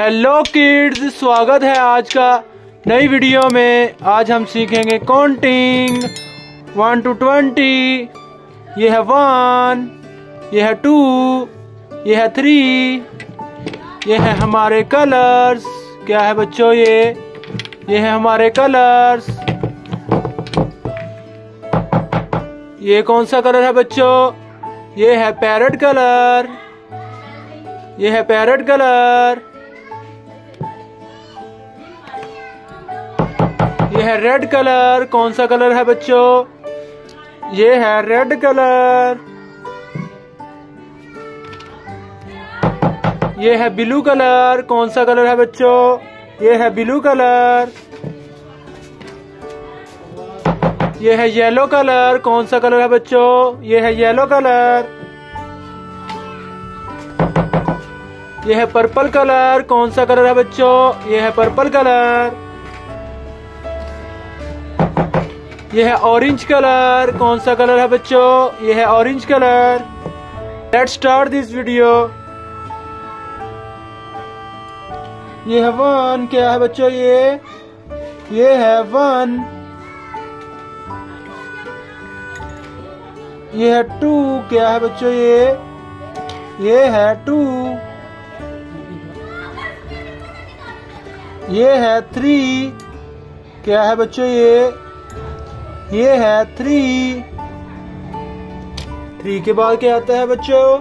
Hello kids स्वागत है आज का नई वीडियो में। आज हम सीखेंगे काउंटिंग वन टू ट्वेंटी ये है वन ये है टू ये है थ्री ये है हमारे कलर्स क्या है बच्चों ये? ये है हमारे कलर्स ये कौन सा कलर है बच्चों? ये है पैरट कलर ये है पैरट कलर है रेड कलर कौन सा कलर है बच्चों? ये है रेड कलर ये है ब्लू कलर कौन सा कलर है बच्चों? ये है ब्लू कलर ये है येलो कलर कौन सा कलर है बच्चों? ये है येलो कलर ये है पर्पल कलर कौन सा कलर है बच्चों? ये है पर्पल कलर ये है ऑरेंज कलर कौन सा कलर है बच्चों? ये है orange colour let start this video ये है वन क्या है बच्चों ये? ये है वन ये है टू क्या है बच्चों ये? ये है टू ये है थ्री क्या है बच्चों ये? ये है थ्री थ्री के बाद क्या आता है बच्चों?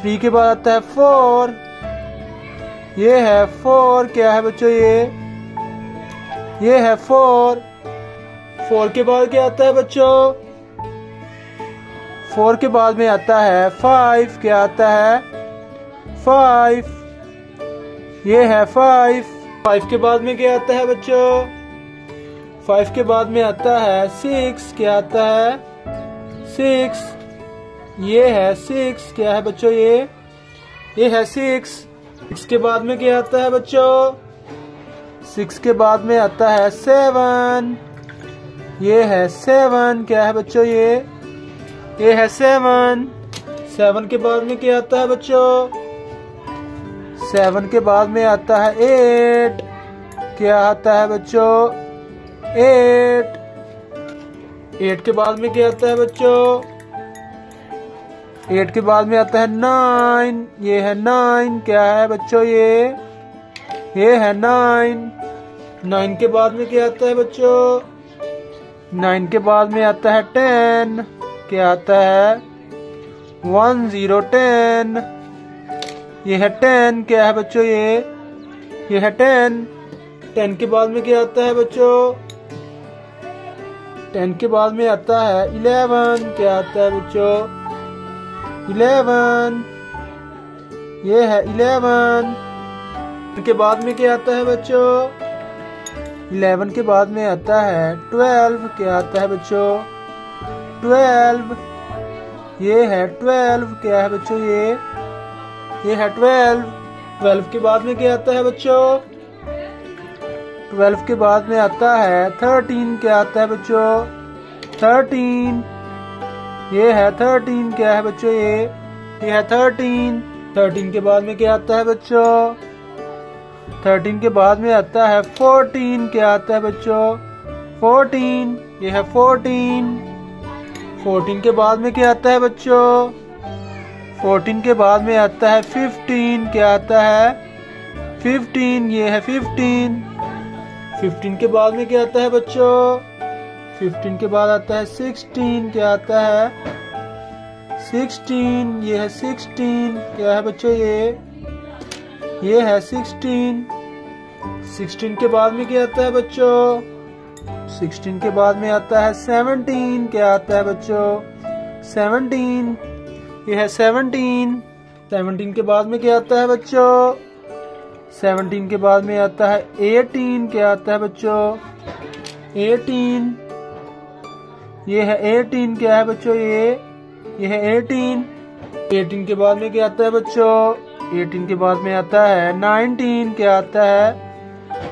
थ्री के बाद आता है फोर ये है फोर क्या है बच्चों ये? ये है फोर फोर के बाद क्या आता है बच्चों? फोर के बाद में आता है फाइव क्या आता है? फाइव ये है फाइव फाइव के बाद में क्या आता है बच्चों? फाइव के बाद में आता है सिक्स क्या आता है? सिक्स ये है सिक्स क्या है बच्चों ये? ये है सिक्स सिक्स के बाद में क्या आता है बच्चों? सिक्स के बाद में आता है सेवन ये है सेवन क्या है बच्चों ये? ये है सेवन सेवन के बाद में क्या आता है बच्चों? सेवन के बाद में आता है एट क्या आता है बच्चों? एट। एट के बाद में क्या आता है बच्चों? एट के बाद में आता है नाइन। ये है नाइन। क्या है बच्चों ये? ये है नाइन। नाइन के बाद में क्या आता है बच्चों? नाइन के बाद में आता है टेन। क्या आता है? One zero ten. ये है टेन। क्या है बच्चों ये? ये है टेन। टेन के बाद में क्या आता है बच्चों? टेन के बाद में आता है इलेवन, क्या आता है बच्चों? इलेवन। ये है इलेवन। के बाद में क्या आता है बच्चों? इलेवन के बाद में आता है ट्वेल्व, क्या आता है बच्चों? ट्वेल्व। ये है ट्वेल्व, क्या है बच्चों ये? ये है ट्वेल्व। ट्वेल्व के बाद में क्या आता है बच्चों? ट्वेल्व के बाद में आता है। थर्टीन क्या आता है बच्चों? थर्टीन ये है थर्टीन क्या है बच्चों ये? ये है थर्टीन थर्टीन के बाद में क्या आता है बच्चों? थर्टीन के बाद में आता है फोर्टीन क्या आता है बच्चों? फोर्टीन ये है फोर्टीन फोर्टीन के बाद में क्या आता है बच्चों? फोर्टीन के बाद में आता है फिफ्टीन क्या आता है? फिफ्टीन ये है फिफ्टीन फिफ्टीन के बाद में क्या आता है बच्चों? फिफ्टीन के बाद आता है सिक्सटीन, क्या आता है? सिक्सटीन, ये है सिक्सटीन, क्या है बच्चों ये? ये है सिक्सटीन। सिक्सटीन के बाद में क्या आता है बच्चों? सिक्सटीन के बाद में आता है सेवनटीन, क्या आता है बच्चों? सेवनटीन, ये है सेवनटीन। सेवनटीन के बाद में क्या आता है बच्चों? सेवनटीन के बाद में आता है, एटीन क्या आता है बच्चों, एटीन, ये है एटीन, क्या है बच्चों ये? ये है एटीन एटीन के बाद में क्या आता है बच्चों? एटीन के बाद में आता है, नाइनटीन, क्या आता है?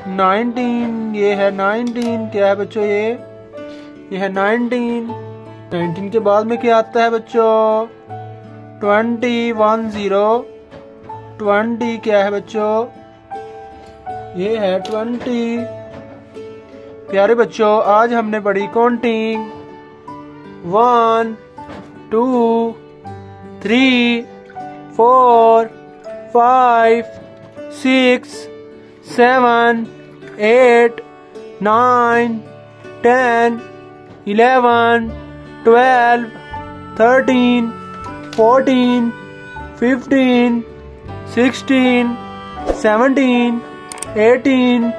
नाइनटीन, ये है नाइनटीन, क्या है बच्चों ये? ये है नाइनटीन नाइनटीन के बाद में क्या आता है बच्चों? ट्वेंटी वन ज़ीरो, ट्वेंटी, क्या है बच्चों? ये है ट्वेंटी। प्यारे बच्चों, आज हमने पढ़ी counting one two three four five six seven eight nine ten eleven twelve thirteen fourteen fifteen sixteen seventeen 18,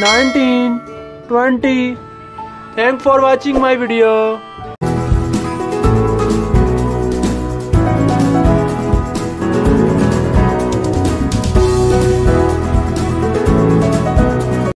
19, 20. Thanks for watching my video.